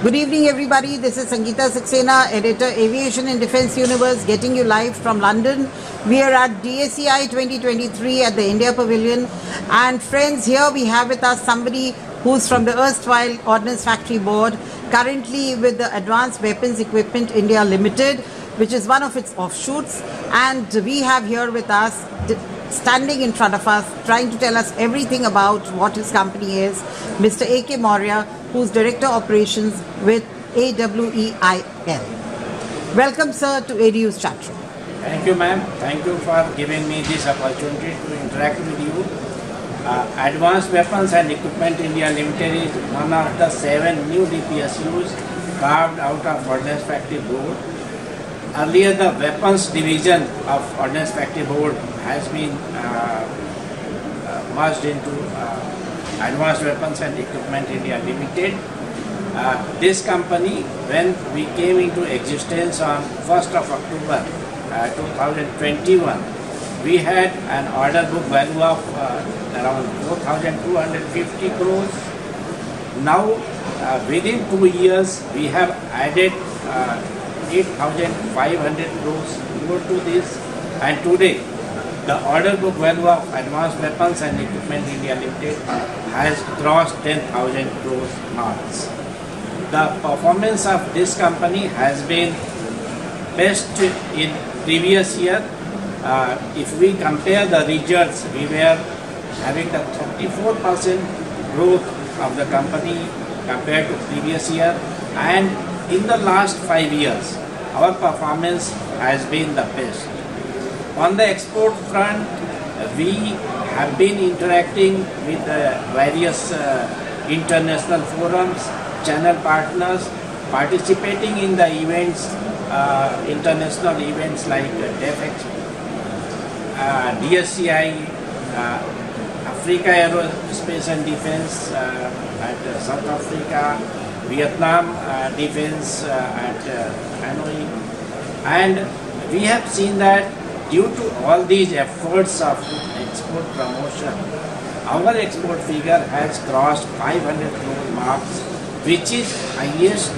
Good evening, everybody. This is Sangeeta Saxena, editor, Aviation and Defence Universe, getting you live from London. We are at DSEI 2023 at the India Pavilion. And friends, here we have with us somebody who's from the erstwhile Ordnance Factory Board, currently with the Advanced Weapons Equipment India Limited, which is one of its offshoots. And we have here with us standing in front of us, trying to tell us everything about what his company is, Mr. A.K. Maurya, who's Director Operations with AWEIL. Welcome, sir, to ADU's chat room. Thank you, ma'am. Thank you for giving me this opportunity to interact with you. Uh, Advanced Weapons and Equipment India Limited is one of the seven new DPSUs carved out of Ordnance Factory Board Earlier, the weapons division of Ordnance Factory Board has been uh, uh, merged into uh, Advanced Weapons and Equipment India Limited. Uh, this company, when we came into existence on 1st of October uh, 2021, we had an order book value of uh, around 4,250 crores. Now, within two years, we have added 8,500 crores more to this and today the order book value of advanced weapons and equipment India Limited has crossed 10,000 crores marks. The performance of this company has been best in previous year. Uh, if we compare the results, we were having the 34% growth of the company compared to previous year and in the last five years, our performance has been the best. On the export front, we have been interacting with uh, various uh, international forums, channel partners, participating in the events, uh, international events like DEFEX, uh, Africa Aerospace and Defense at South Africa, Vietnam defense at Hanoi. And we have seen that due to all these efforts of export promotion, our export figure has crossed 500 crore marks, which is highest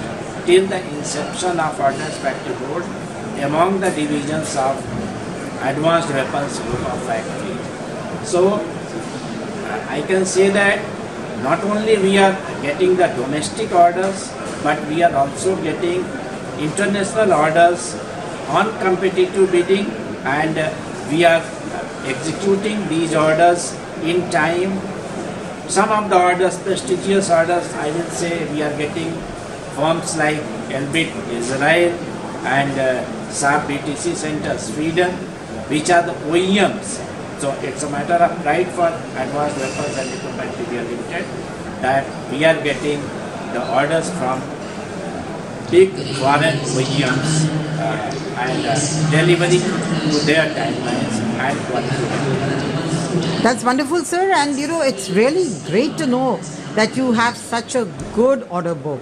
till the inception of Ordnance Factory Board among the divisions of Advanced Weapons Group of Factory. So, I can say that not only we are getting the domestic orders, but we are also getting international orders on competitive bidding and we are executing these orders in time. Some of the orders, prestigious orders, I will say we are getting firms like Elbit Israel and uh, BTC Center Sweden, which are the OEMs so it's a matter of pride for Advanced Weapons and Equipment India Limited that we are getting the orders from big foreign OEMs uh, and uh, delivering to their timelines and quality. That's wonderful, sir. And you know, it's really great to know that you have such a good order book.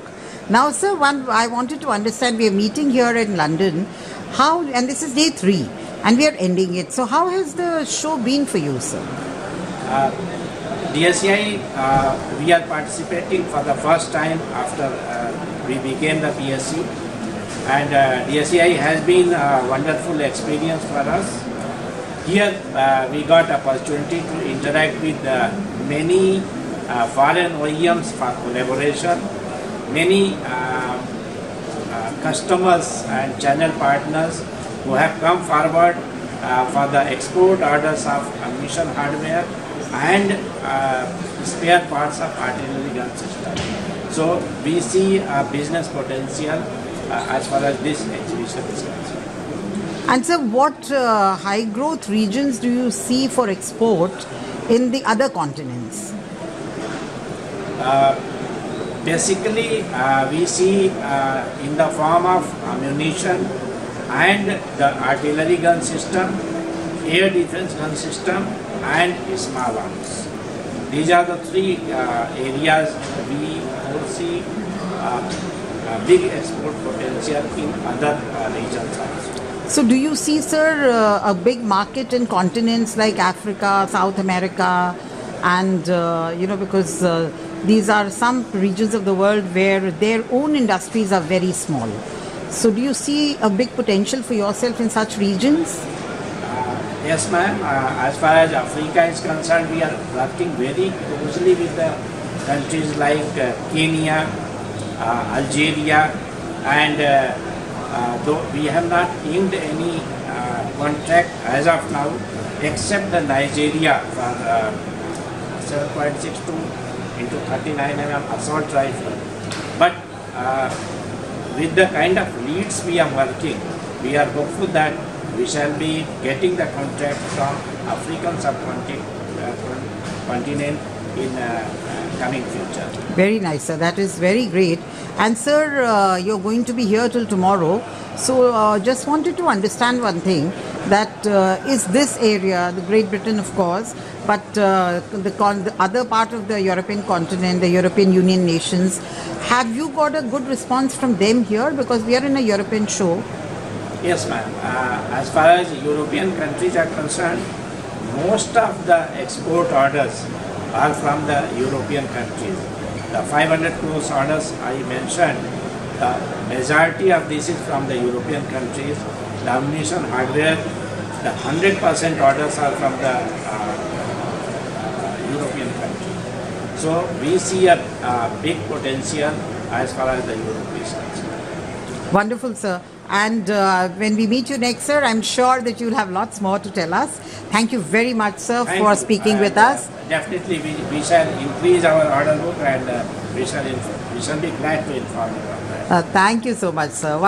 Now, sir, one I wanted to understand. We are meeting here in London. How and this is day three and we are ending it. So, how has the show been for you, sir? Uh, DSEI, uh, we are participating for the first time after uh, we became the PSC, and uh, DSEI has been a wonderful experience for us. Here, uh, we got opportunity to interact with uh, many uh, foreign OEMs for collaboration, many customers and channel partners who have come forward uh, for the export orders of ammunition hardware and uh, spare parts of artillery gun system. So we see a business potential uh, as far as this exhibition is concerned. And so what uh, high growth regions do you see for export in the other continents? Uh, basically, uh, we see in the form of ammunition, and the artillery gun system, air defense gun system and small arms. These are the three uh, areas we foresee uh, big export potential in other uh, regions also. So do you see, sir, uh, a big market in continents like Africa, South America, and uh, you know because uh, these are some regions of the world where their own industries are very small. So, do you see a big potential for yourself in such regions? Yes, ma'am. Uh, as far as Africa is concerned, we are working very closely with the countries like uh, Kenya, uh, Algeria, and uh, uh, though we have not inked any uh, contract as of now, except the Nigeria for uh, 7.62 into 39 mm assault rifle. But with the kind of leads we are working, we are hopeful that we shall be getting the contract from African subcontinent uh, continent in uh, uh, coming future. Very nice, sir. That is very great. And, sir, uh, you're going to be here till tomorrow. So, uh, just wanted to understand one thing that uh, is this area, the Great Britain, of course, but the, the other part of the European continent, the European Union nations, have you got a good response from them here? Because we are in a European show. Yes, ma'am. Uh, as far as European countries are concerned, most of the export orders are from the European countries. The 500 crores orders I mentioned, the majority of this is from the European countries. The ammunition hardware, the 100% orders are from the uh, European countries. So we see a, a big potential as far as the Europe is concerned. Wonderful, sir. And uh, when we meet you next, sir, I'm sure that you'll have lots more to tell us. Thank you very much, sir, Thank for you. speaking And, with uh, us. Definitely, we, we shall increase our order book and uh, we shall we shall be glad to inform you. Uh, thank you so much, sir.